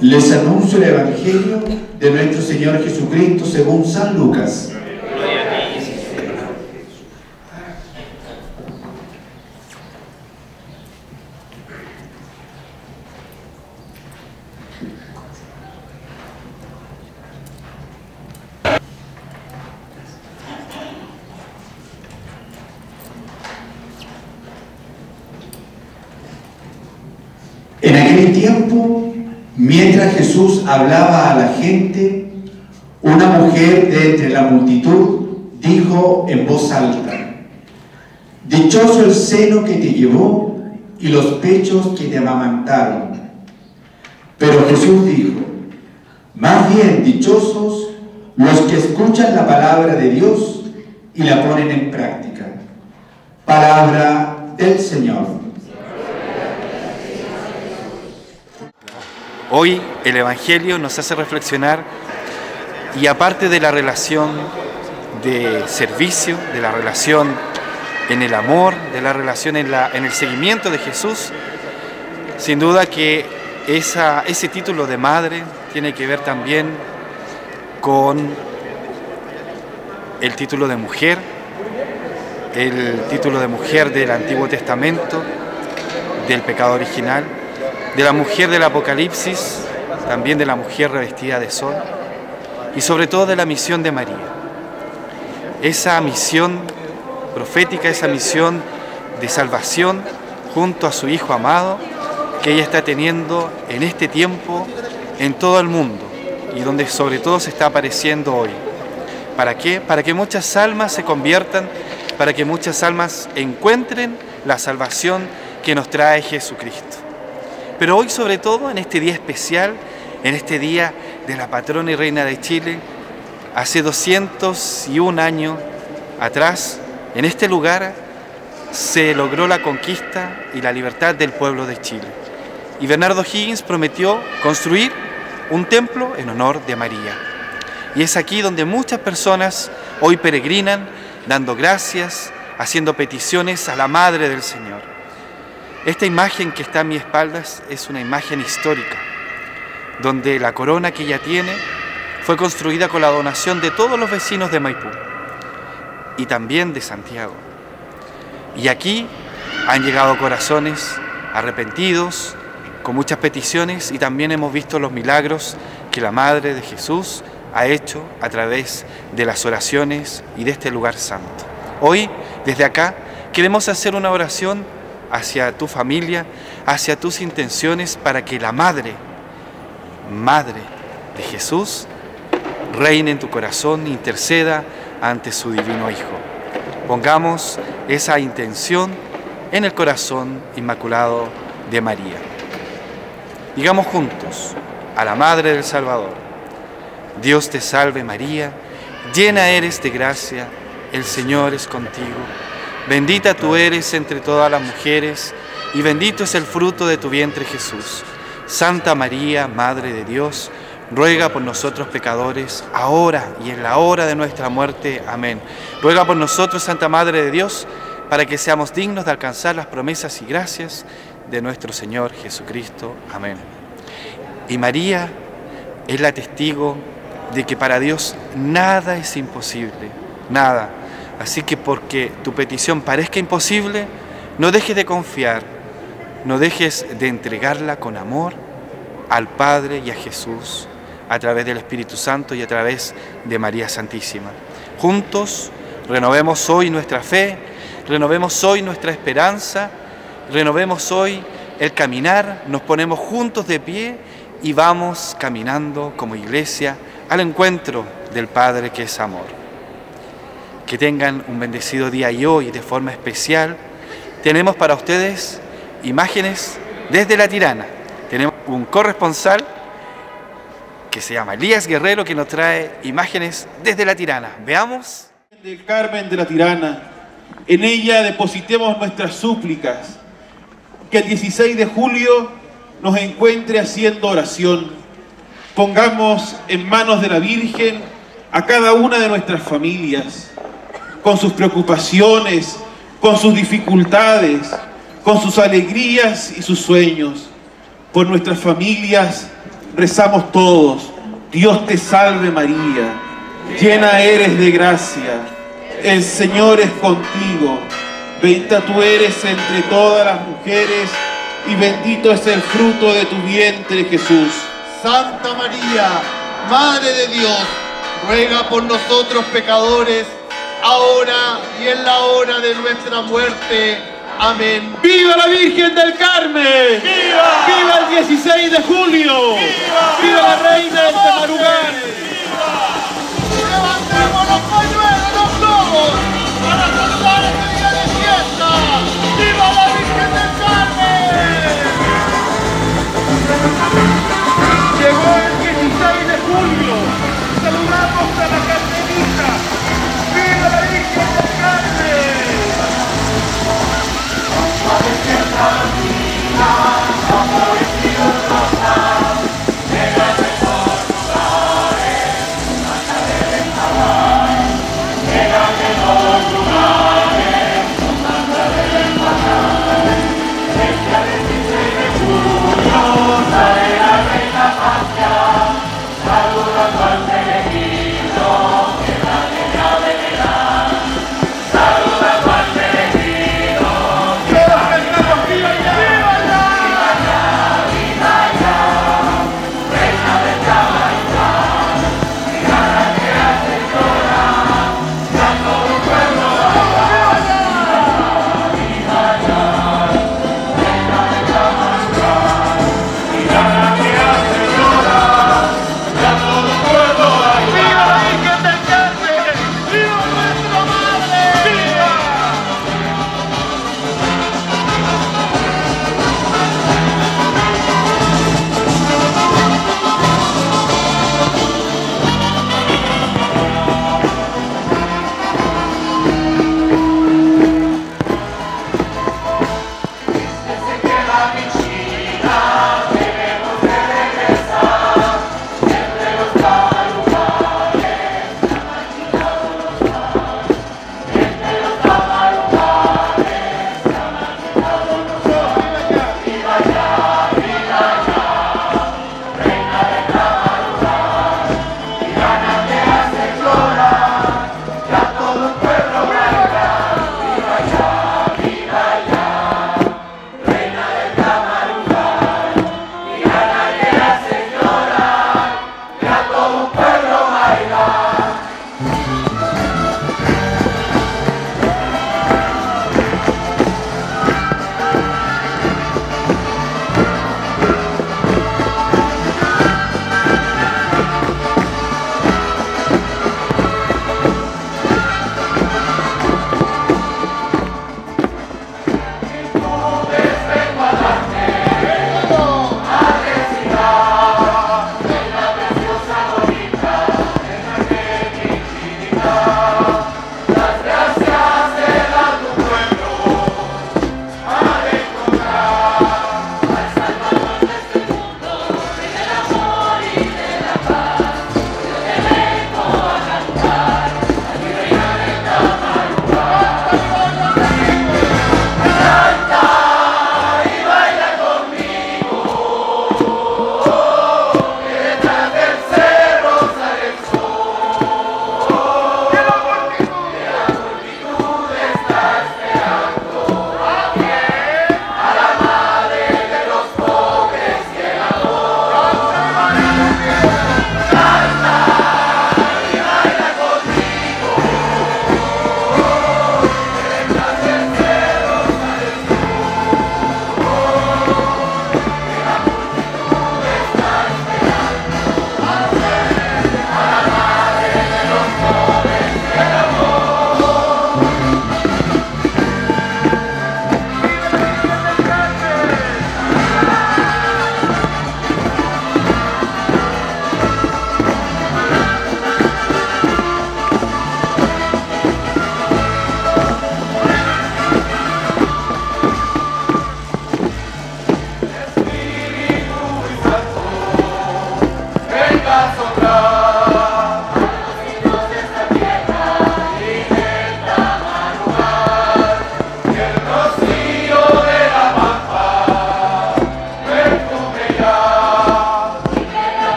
Les anuncio el Evangelio de nuestro Señor Jesucristo según San Lucas. En aquel tiempo, mientras Jesús hablaba a la gente, una mujer de entre la multitud dijo en voz alta, Dichoso el seno que te llevó y los pechos que te amamantaron. Pero Jesús dijo, más bien dichosos los que escuchan la palabra de Dios y la ponen en práctica. Palabra del Señor. Hoy el Evangelio nos hace reflexionar y aparte de la relación de servicio, de la relación en el amor, de la relación en, el seguimiento de Jesús, sin duda que ese título de madre tiene que ver también con el título de mujer, el título de mujer del Antiguo Testamento, del pecado original, de la mujer del Apocalipsis, también de la mujer revestida de sol y sobre todo de la misión de María. Esa misión profética, esa misión de salvación junto a su Hijo amado que ella está teniendo en este tiempo en todo el mundo y donde sobre todo se está apareciendo hoy. ¿Para qué? Para que muchas almas se conviertan, para que muchas almas encuentren la salvación que nos trae Jesucristo. Pero hoy sobre todo, en este día especial, en este día de la patrona y reina de Chile, hace 201 años atrás, en este lugar se logró la conquista y la libertad del pueblo de Chile. Y Bernardo Higgins prometió construir un templo en honor de María. Y es aquí donde muchas personas hoy peregrinan, dando gracias, haciendo peticiones a la Madre del Señor. Esta imagen que está a mi espaldas es una imagen histórica, donde la corona que ella tiene fue construida con la donación de todos los vecinos de Maipú y también de Santiago. Y aquí han llegado corazones arrepentidos, con muchas peticiones y también hemos visto los milagros que la Madre de Jesús ha hecho a través de las oraciones y de este lugar santo. Hoy, desde acá, queremos hacer una oración hacia tu familia, hacia tus intenciones, para que la Madre, Madre de Jesús, reine en tu corazón, interceda ante su divino Hijo. Pongamos esa intención en el corazón inmaculado de María. Digamos juntos a la Madre del Salvador, Dios te salve María, llena eres de gracia, el Señor es contigo, bendita tú eres entre todas las mujeres y bendito es el fruto de tu vientre Jesús. Santa María, Madre de Dios, ruega por nosotros pecadores, ahora y en la hora de nuestra muerte. Amén. Ruega por nosotros, Santa Madre de Dios, para que seamos dignos de alcanzar las promesas y gracias de nuestro Señor Jesucristo. Amén. Y María es la testigo de que para Dios nada es imposible, nada. Así que porque tu petición parezca imposible, no dejes de confiar, no dejes de entregarla con amor al Padre y a Jesús a través del Espíritu Santo y a través de María Santísima. Juntos renovemos hoy nuestra fe, renovemos hoy nuestra esperanza, renovemos hoy el caminar, nos ponemos juntos de pie y vamos caminando como iglesia al encuentro del Padre que es amor. Que tengan un bendecido día y hoy de forma especial tenemos para ustedes imágenes desde la tirana. Tenemos un corresponsal que se llama Elías Guerrero que nos trae imágenes desde la tirana. Veamos. Del Carmen de la Tirana. En ella depositemos nuestras súplicas. Que el 16 de julio nos encuentre haciendo oración. Pongamos en manos de la Virgen a cada una de nuestras familias, con sus preocupaciones, con sus dificultades, con sus alegrías y sus sueños. Por nuestras familias rezamos todos. Dios te salve María, llena eres de gracia. El Señor es contigo. Bendita tú eres entre todas las mujeres y bendito es el fruto de tu vientre Jesús. Santa María, Madre de Dios, ruega por nosotros pecadores, ahora y en la hora de nuestra muerte. Amén. ¡Viva la Virgen del Carmen! ¡Viva! ¡Viva el 16 de julio! ¡Viva! ¡Viva la reina del Tamarugal! ¡Levantemos los pañuelos, los globos, para saludar este día de fiesta! ¡Viva la Virgen del Carmen! Llegó el 16 de julio. Saludamos a la Carmelita. Domina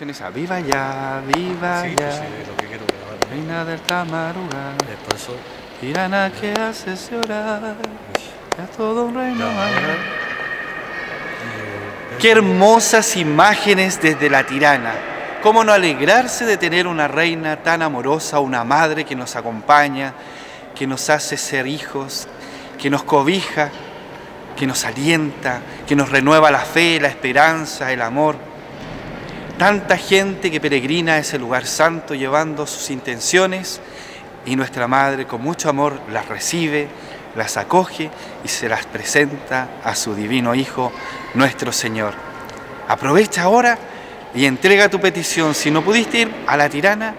esa. Viva ya, viva Sí, ya. sí, lo que quiero grabar. Reina del Tamaruga, tirana que hace llorar, es todo un reino. Eh, Qué hermosas imágenes desde la tirana. ¿Cómo no alegrarse de tener una reina tan amorosa, una madre que nos acompaña, que nos hace ser hijos, que nos cobija, que nos alienta, que nos renueva la fe, la esperanza, el amor? Tanta gente que peregrina a ese lugar santo llevando sus intenciones y nuestra madre con mucho amor las recibe, las acoge y se las presenta a su divino Hijo, nuestro Señor. Aprovecha ahora y entrega tu petición. Si no pudiste ir a la tirana,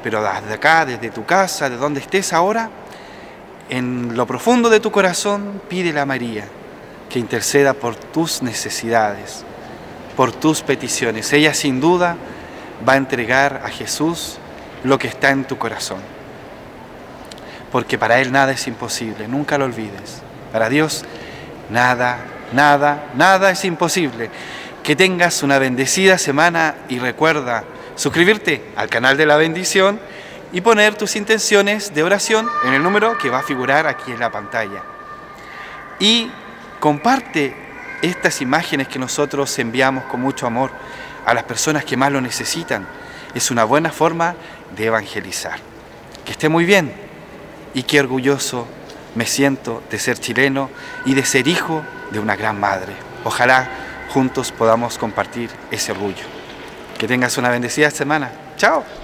pero desde acá, desde tu casa, de donde estés ahora, en lo profundo de tu corazón, pídele a María que interceda por tus necesidades, por tus peticiones. Ella sin duda va a entregar a Jesús lo que está en tu corazón. Porque para Él nada es imposible, nunca lo olvides. Para Dios nada, nada, nada es imposible. Que tengas una bendecida semana y recuerda suscribirte al canal de la bendición y poner tus intenciones de oración en el número que va a figurar aquí en la pantalla. Y comparte estas imágenes que nosotros enviamos con mucho amor a las personas que más lo necesitan. Es una buena forma de evangelizar. Que esté muy bien y qué orgulloso me siento de ser chileno y de ser hijo de una gran madre. Ojalá juntos podamos compartir ese orgullo. Que tengas una bendecida semana. Chao.